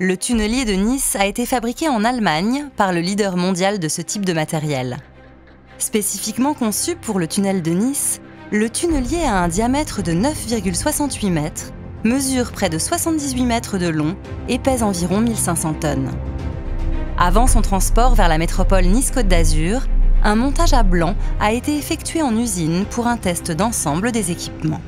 Le tunnelier de Nice a été fabriqué en Allemagne par le leader mondial de ce type de matériel. Spécifiquement conçu pour le tunnel de Nice, le tunnelier a un diamètre de 9,68 mètres, mesure près de 78 mètres de long et pèse environ 1500 tonnes. Avant son transport vers la métropole Nice-Côte d'Azur, un montage à blanc a été effectué en usine pour un test d'ensemble des équipements.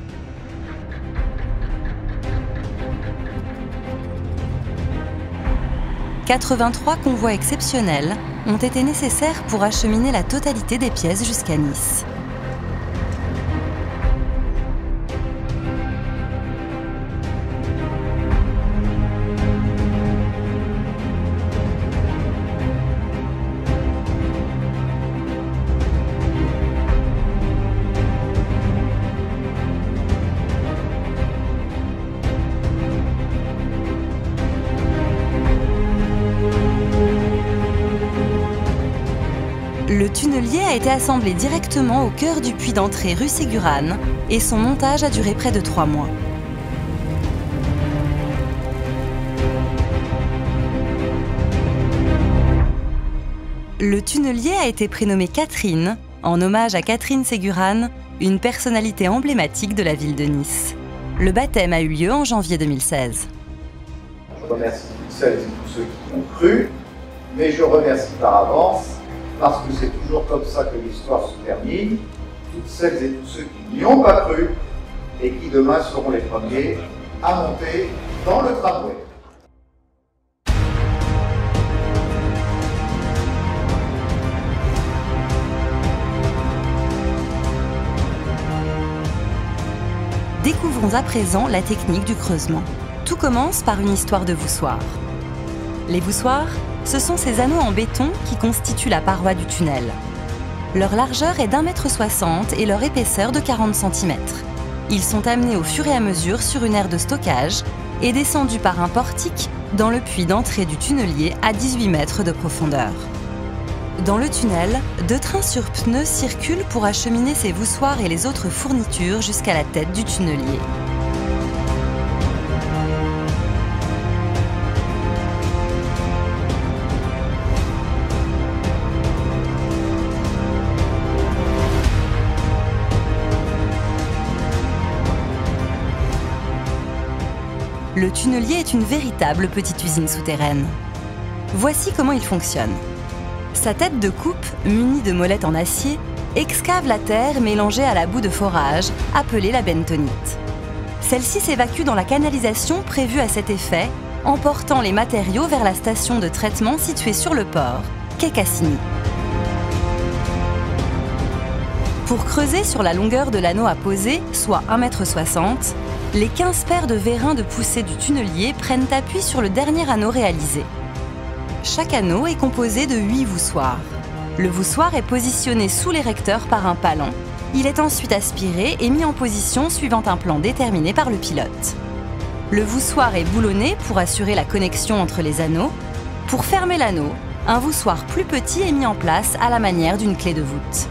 83 convois exceptionnels ont été nécessaires pour acheminer la totalité des pièces jusqu'à Nice. Le tunnelier a été assemblé directement au cœur du puits d'entrée rue Ségurane et son montage a duré près de trois mois. Le tunnelier a été prénommé Catherine, en hommage à Catherine Ségurane, une personnalité emblématique de la ville de Nice. Le baptême a eu lieu en janvier 2016. Je remercie toutes celles et tous ceux qui ont cru, mais je remercie par avance parce que c'est toujours comme ça que l'histoire se termine, toutes celles et tous ceux qui n'y ont pas cru et qui demain seront les premiers à monter dans le tramway. Découvrons à présent la technique du creusement. Tout commence par une histoire de voussoir. Les voussoirs, ce sont ces anneaux en béton qui constituent la paroi du tunnel. Leur largeur est d'un mètre soixante et leur épaisseur de 40 cm. Ils sont amenés au fur et à mesure sur une aire de stockage et descendus par un portique dans le puits d'entrée du tunnelier à 18 mètres de profondeur. Dans le tunnel, deux trains sur pneus circulent pour acheminer ces voussoirs et les autres fournitures jusqu'à la tête du tunnelier. Le tunnelier est une véritable petite usine souterraine. Voici comment il fonctionne. Sa tête de coupe, munie de molettes en acier, excave la terre mélangée à la boue de forage, appelée la bentonite. Celle-ci s'évacue dans la canalisation prévue à cet effet, emportant les matériaux vers la station de traitement située sur le port, quai Cassini. Pour creuser sur la longueur de l'anneau à poser, soit 1,60 m, les 15 paires de vérins de poussée du tunnelier prennent appui sur le dernier anneau réalisé. Chaque anneau est composé de 8 voussoirs. Le voussoir est positionné sous l'érecteur par un palan. Il est ensuite aspiré et mis en position suivant un plan déterminé par le pilote. Le voussoir est boulonné pour assurer la connexion entre les anneaux. Pour fermer l'anneau, un voussoir plus petit est mis en place à la manière d'une clé de voûte.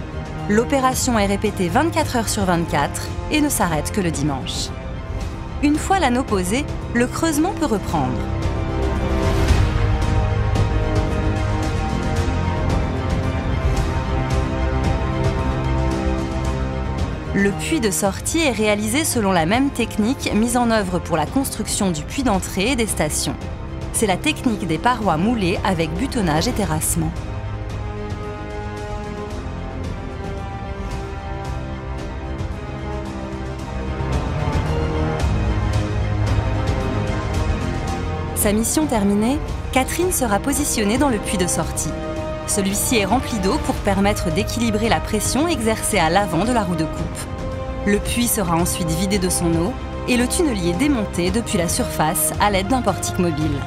L'opération est répétée 24 heures sur 24 et ne s'arrête que le dimanche. Une fois l'anneau posé, le creusement peut reprendre. Le puits de sortie est réalisé selon la même technique mise en œuvre pour la construction du puits d'entrée et des stations. C'est la technique des parois moulées avec butonnage et terrassement. Sa mission terminée, Catherine sera positionnée dans le puits de sortie. Celui-ci est rempli d'eau pour permettre d'équilibrer la pression exercée à l'avant de la roue de coupe. Le puits sera ensuite vidé de son eau et le tunnelier démonté depuis la surface à l'aide d'un portique mobile.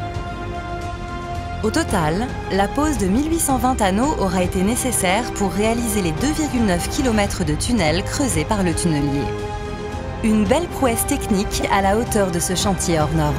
Au total, la pose de 1820 anneaux aura été nécessaire pour réaliser les 2,9 km de tunnel creusés par le tunnelier. Une belle prouesse technique à la hauteur de ce chantier hors norme.